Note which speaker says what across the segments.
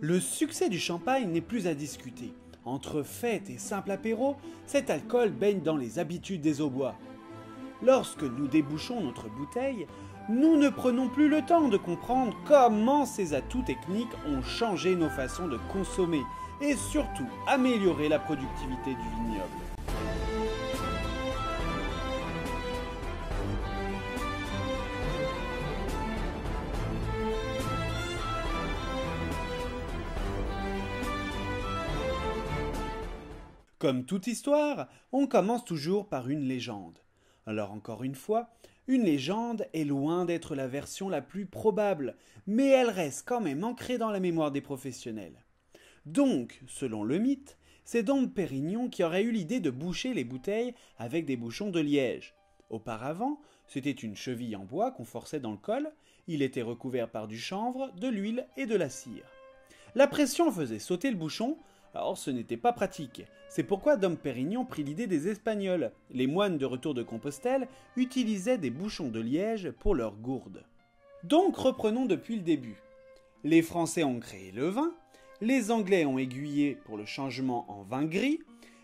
Speaker 1: Le succès du champagne n'est plus à discuter. Entre fêtes et simple apéro, cet alcool baigne dans les habitudes des aubois. Lorsque nous débouchons notre bouteille, nous ne prenons plus le temps de comprendre comment ces atouts techniques ont changé nos façons de consommer et surtout amélioré la productivité du vignoble. Comme toute histoire, on commence toujours par une légende. Alors encore une fois, une légende est loin d'être la version la plus probable, mais elle reste quand même ancrée dans la mémoire des professionnels. Donc, selon le mythe, c'est Dom Pérignon qui aurait eu l'idée de boucher les bouteilles avec des bouchons de liège. Auparavant, c'était une cheville en bois qu'on forçait dans le col, il était recouvert par du chanvre, de l'huile et de la cire. La pression faisait sauter le bouchon, alors ce n'était pas pratique. C'est pourquoi Dom Pérignon prit l'idée des Espagnols. Les moines de retour de Compostelle utilisaient des bouchons de liège pour leurs gourdes. Donc reprenons depuis le début. Les Français ont créé le vin, les Anglais ont aiguillé pour le changement en vin gris,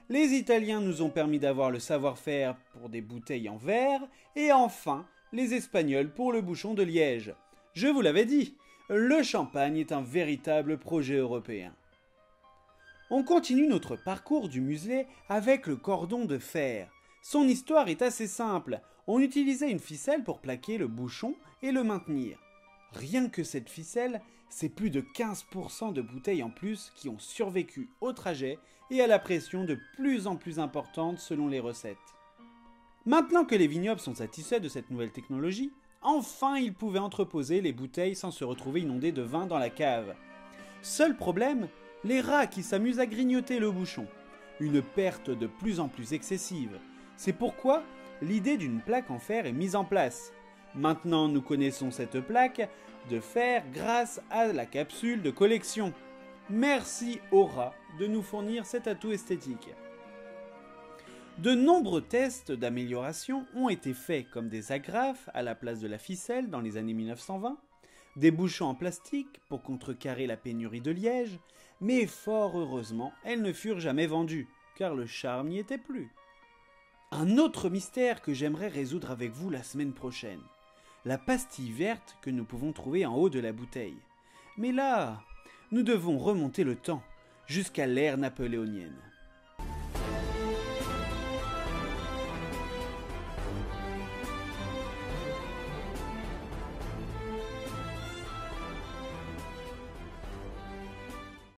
Speaker 1: les Italiens nous ont permis d'avoir le savoir-faire pour des bouteilles en verre, et enfin les Espagnols pour le bouchon de liège. Je vous l'avais dit, le champagne est un véritable projet européen. On continue notre parcours du muselet avec le cordon de fer. Son histoire est assez simple. On utilisait une ficelle pour plaquer le bouchon et le maintenir. Rien que cette ficelle, c'est plus de 15% de bouteilles en plus qui ont survécu au trajet et à la pression de plus en plus importante selon les recettes. Maintenant que les vignobles sont satisfaits de cette nouvelle technologie, enfin ils pouvaient entreposer les bouteilles sans se retrouver inondés de vin dans la cave. Seul problème, les rats qui s'amusent à grignoter le bouchon. Une perte de plus en plus excessive. C'est pourquoi l'idée d'une plaque en fer est mise en place. Maintenant, nous connaissons cette plaque de fer grâce à la capsule de collection. Merci aux rats de nous fournir cet atout esthétique. De nombreux tests d'amélioration ont été faits comme des agrafes à la place de la ficelle dans les années 1920, des bouchons en plastique pour contrecarrer la pénurie de liège, mais fort heureusement, elles ne furent jamais vendues, car le charme n'y était plus. Un autre mystère que j'aimerais résoudre avec vous la semaine prochaine. La pastille verte que nous pouvons trouver en haut de la bouteille. Mais là, nous devons remonter le temps, jusqu'à l'ère napoléonienne.